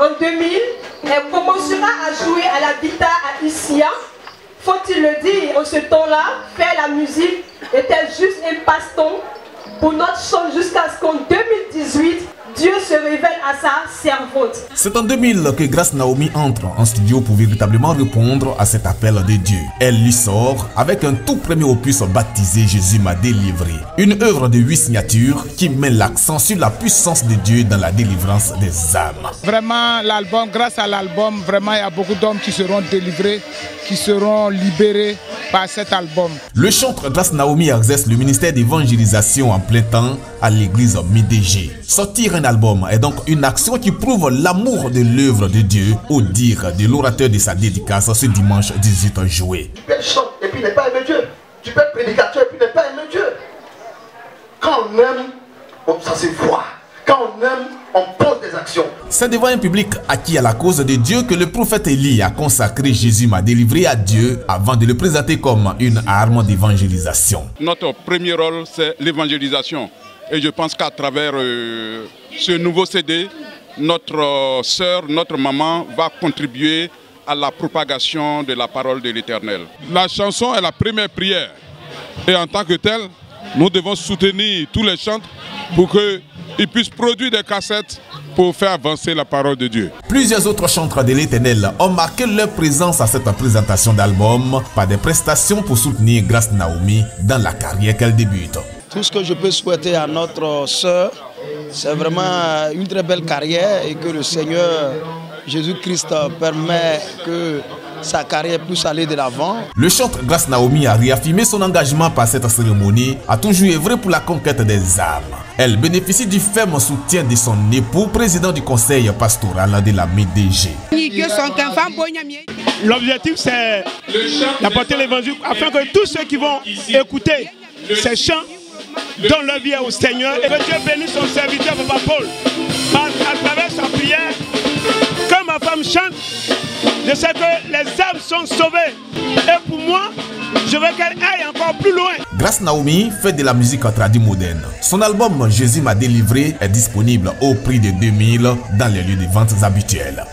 en 2000, elle commencera à jouer à la guitare à Issia. Faut-il le dire, en ce temps-là, faire la musique était juste un passe-temps pour notre chant jusqu'à ce qu'en 2018, Dieu se révèle à sa servante. C'est en 2000 que Grace Naomi entre en studio pour véritablement répondre à cet appel de Dieu. Elle lui sort avec un tout premier opus baptisé Jésus m'a délivré. Une œuvre de huit signatures qui met l'accent sur la puissance de Dieu dans la délivrance des âmes. Vraiment, l'album, grâce à l'album, vraiment, il y a beaucoup d'hommes qui seront délivrés, qui seront libérés par cet album. Le chanteur Grace Naomi exerce le ministère d'évangélisation en plein temps à l'église Midéger. Sortir un album est donc une action qui prouve l'amour de l'œuvre de Dieu au dire de l'orateur de sa dédicace ce dimanche 18 juillet. Tu peux être chanteur et puis ne pas aimer Dieu. Tu peux être prédicateur et puis ne pas aimer Dieu. Quand on aime, ça se voit. Quand on aime, on pose C'est devant un public acquis à la cause de Dieu que le prophète Élie a consacré Jésus m'a délivré à Dieu avant de le présenter comme une arme d'évangélisation. Notre premier rôle, c'est l'évangélisation. Et je pense qu'à travers euh, ce nouveau CD, notre euh, sœur, notre maman va contribuer à la propagation de la parole de l'Éternel. La chanson est la première prière. Et en tant que telle, nous devons soutenir tous les chants pour qu'ils puissent produire des cassettes pour faire avancer la parole de Dieu. Plusieurs autres chanteurs de l'Éternel ont marqué leur présence à cette présentation d'album par des prestations pour soutenir Grace Naomi dans la carrière qu'elle débute. Tout ce que je peux souhaiter à notre sœur, c'est vraiment une très belle carrière et que le Seigneur Jésus-Christ permet que sa carrière puisse aller de l'avant. Le chanteur Grace Naomi a réaffirmé son engagement par cette cérémonie, a toujours œuvré pour la conquête des âmes. Elle bénéficie du ferme soutien de son époux, président du conseil pastoral de la MDG. L'objectif c'est d'apporter l'évangile afin que tous ceux qui vont écouter ces chants donnent leur vie au Seigneur et que Dieu bénisse son serviteur Papa Paul à, travers sa prière. Quand ma femme chante, je sais que les âmes sont sauvées. Et pour moi, je veux qu'elle aille encore plus loin. Grace Naomi fait de la musique traduite moderne. Son album Jésus m'a délivré est disponible au prix de 2000 dans les lieux de ventes habituels.